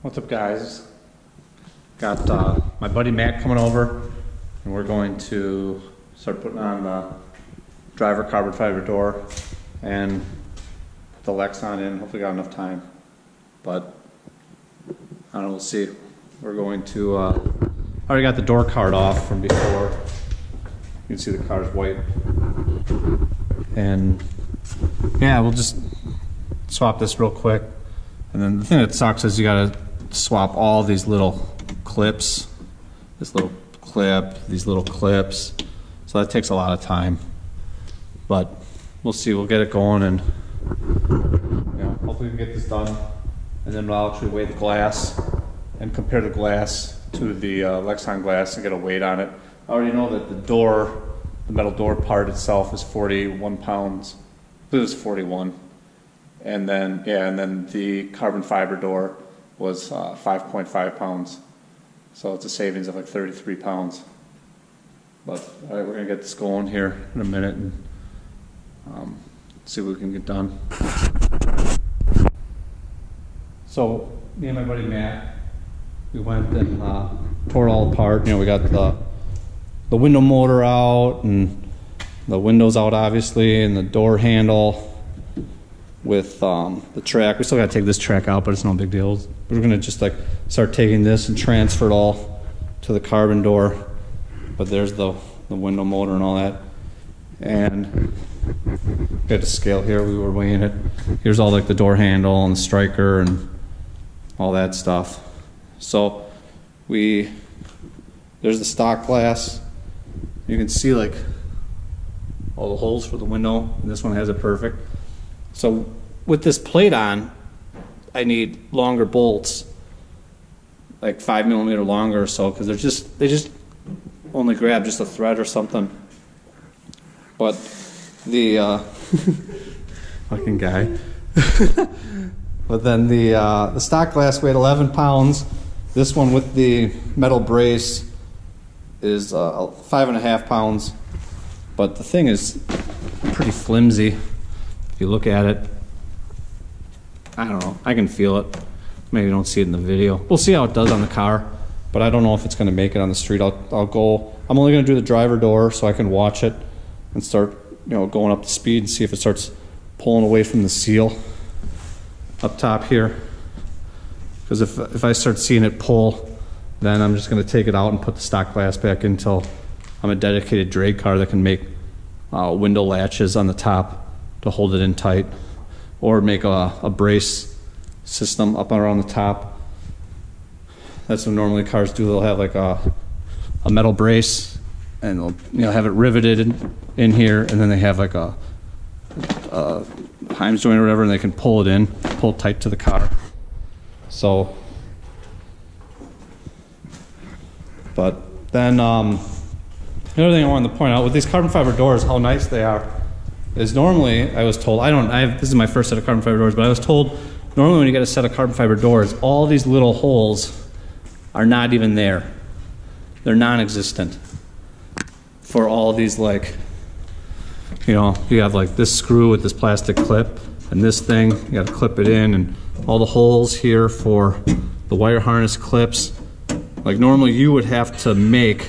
What's up, guys? Got uh, my buddy Matt coming over, and we're going to start putting on the driver carbon fiber door and put the Lexan in. Hopefully, got enough time, but I don't know. We'll see. We're going to. Uh, I already got the door card off from before. You can see the car's white, and yeah, we'll just swap this real quick. And then the thing that sucks is you gotta swap all these little clips, this little clip, these little clips. So that takes a lot of time. But we'll see, we'll get it going and, you know, hopefully we can get this done. And then we'll actually weigh the glass and compare the glass to the uh, Lexan glass and get a weight on it. I already know that the door, the metal door part itself is 41 pounds. I believe it was 41. And then, yeah, and then the carbon fiber door was uh, 5.5 pounds. So it's a savings of like 33 pounds. But, all right, we're gonna get this going here in a minute and um, see what we can get done. So, me and my buddy Matt, we went and uh, tore it all apart. You know, we got the, the window motor out and the windows out, obviously, and the door handle with um, the track. We still got to take this track out, but it's no big deal. We're going to just like start taking this and transfer it all to the carbon door. But there's the, the window motor and all that. And we had scale here. We were weighing it. Here's all like the door handle and the striker and all that stuff. So we there's the stock glass. You can see like all the holes for the window. And this one has it perfect. So with this plate on, I need longer bolts, like five millimeter longer or so, because they're just they just only grab just a thread or something. But the uh, fucking guy. but then the uh, the stock glass weighed 11 pounds. This one with the metal brace is uh, five and a half pounds. But the thing is pretty flimsy. If you look at it, I don't know. I can feel it. Maybe don't see it in the video. We'll see how it does on the car, but I don't know if it's going to make it on the street. I'll, I'll go. I'm only going to do the driver door so I can watch it and start, you know, going up to speed and see if it starts pulling away from the seal up top here. Because if if I start seeing it pull, then I'm just going to take it out and put the stock glass back until I'm a dedicated drag car that can make uh, window latches on the top to hold it in tight, or make a, a brace system up around the top. That's what normally cars do. They'll have like a, a metal brace and they'll you know have it riveted in, in here, and then they have like a, a Heims joint or whatever, and they can pull it in, pull it tight to the car. So, but then um, another thing I wanted to point out with these carbon fiber doors, how nice they are is normally I was told I don't I have, this is my first set of carbon fiber doors, but I was told normally when you get a set of carbon fiber doors, all these little holes are not even there. They're non-existent for all these like you know you have like this screw with this plastic clip and this thing you got to clip it in and all the holes here for the wire harness clips like normally you would have to make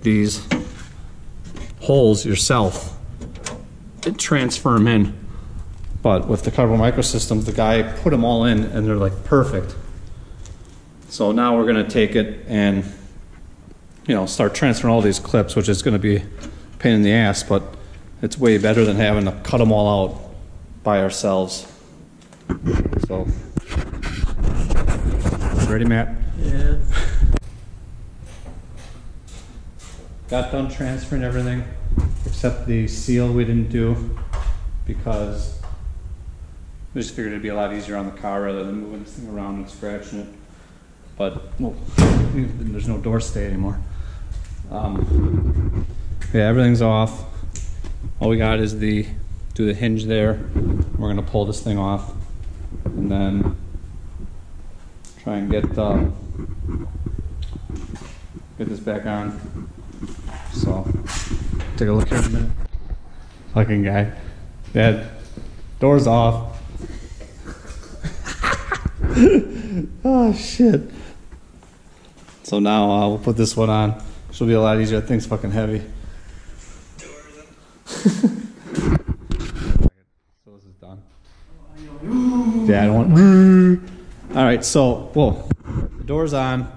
these holes yourself transfer them in. But with the Carbon Microsystems, the guy put them all in and they're like perfect. So now we're going to take it and you know start transferring all these clips, which is going to be a pain in the ass, but it's way better than having to cut them all out by ourselves. So, ready, Matt? Yeah. Got done transferring everything except the seal we didn't do because we just figured it'd be a lot easier on the car rather than moving this thing around and scratching it. But well, there's no door stay anymore. Um, yeah, everything's off. All we got is the do the hinge there. We're gonna pull this thing off and then try and get uh, get this back on. So. Take a look here in a minute. Fucking guy. Dad, doors off. oh shit. So now uh, we'll put this one on. She'll be a lot easier. That thing's fucking heavy. So this is done. Yeah, I don't want. All right, so whoa, the door's on,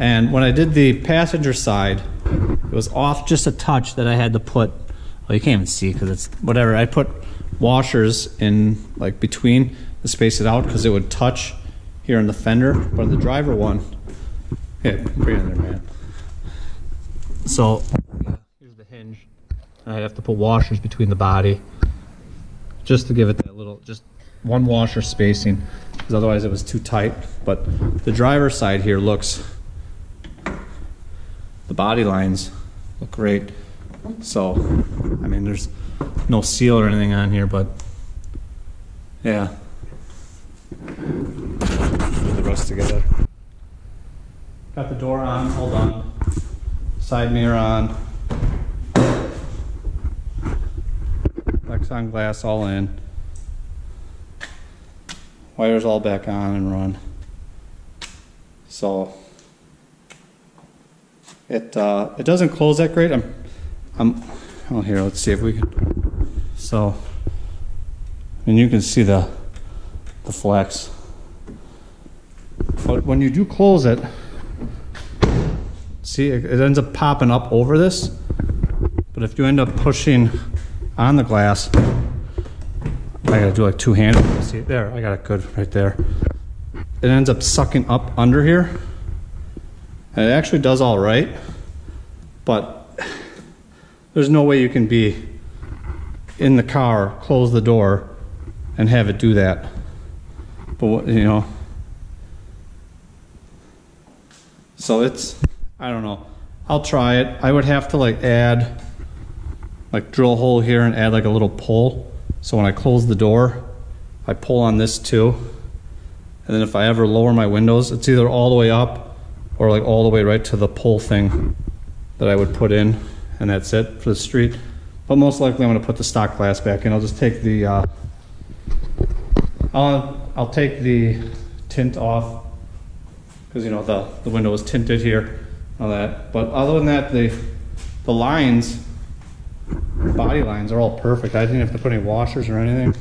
and when I did the passenger side, it was off just a touch that I had to put. Well, you can't even see because it's whatever. I put washers in like between to space it out because it would touch here in the fender, but in the driver one, yeah, it in there, man. So here's the hinge. I have to put washers between the body just to give it that little, just one washer spacing, because otherwise it was too tight. But the driver's side here looks, the body lines look great. So, I mean, there's no seal or anything on here, but yeah. Put the rest together. Got the door on, hold on. Side mirror on. Lexan glass all in. Wires all back on and run. So it uh, it doesn't close that great. I'm I'm oh here. Let's see if we can. So and you can see the the flex. But when you do close it, see it, it ends up popping up over this. But if you end up pushing on the glass, I gotta do like two handed. See there? I got it good right there. It ends up sucking up under here. And it actually does all right, but there's no way you can be in the car, close the door, and have it do that. But you know, so it's, I don't know. I'll try it. I would have to like add, like drill a hole here and add like a little pull. So when I close the door, I pull on this too. And then if I ever lower my windows, it's either all the way up or like all the way right to the pull thing that I would put in. And that's it for the street. But most likely I'm gonna put the stock glass back in. I'll just take the, uh, I'll, I'll take the tint off because you know the, the window is tinted here, all that. But other than that, the the lines, body lines are all perfect. I didn't have to put any washers or anything.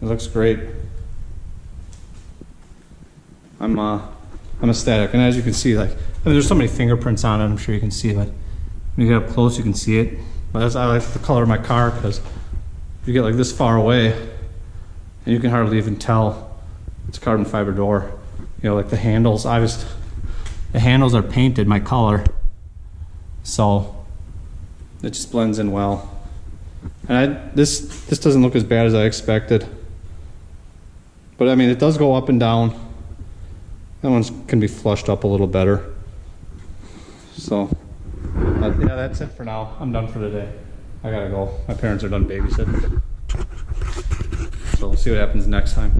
It looks great. I'm uh, I'm ecstatic, and as you can see, like I mean, there's so many fingerprints on it. I'm sure you can see, but when you get up close, you can see it. But that's, I like the color of my car because you get like this far away, and you can hardly even tell it's a carbon fiber door. You know, like the handles, obviously, the handles are painted my color, so it just blends in well. And I, this this doesn't look as bad as I expected, but I mean it does go up and down. That one can be flushed up a little better. So, yeah, that's it for now. I'm done for today. I gotta go. My parents are done babysitting. So we'll see what happens next time.